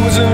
frozen